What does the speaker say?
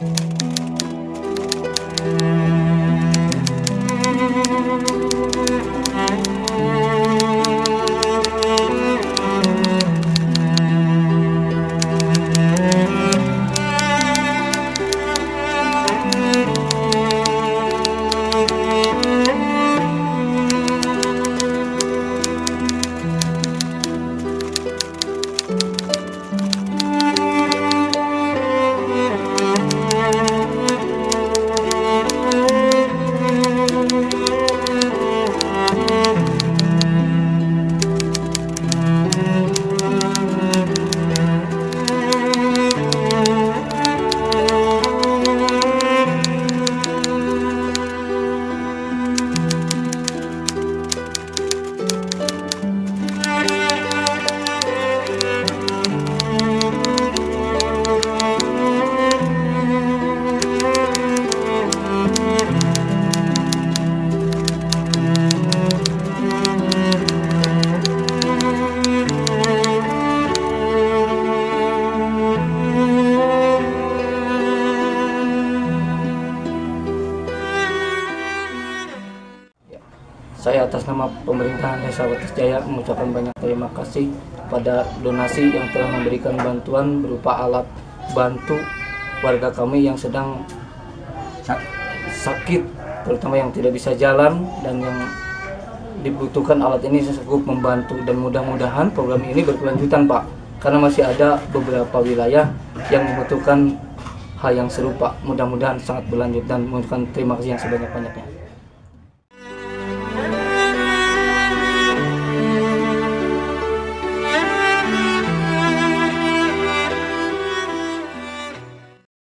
Música saya atas nama pemerintahan Desa Wates Jaya mengucapkan banyak terima kasih pada donasi yang telah memberikan bantuan berupa alat bantu warga kami yang sedang sakit, terutama yang tidak bisa jalan dan yang dibutuhkan alat ini cukup membantu. Dan mudah-mudahan program ini berkelanjutan Pak karena masih ada beberapa wilayah yang membutuhkan hal yang serupa. Mudah-mudahan sangat berlanjut dan mengucapkan terima kasih yang sebanyak-banyaknya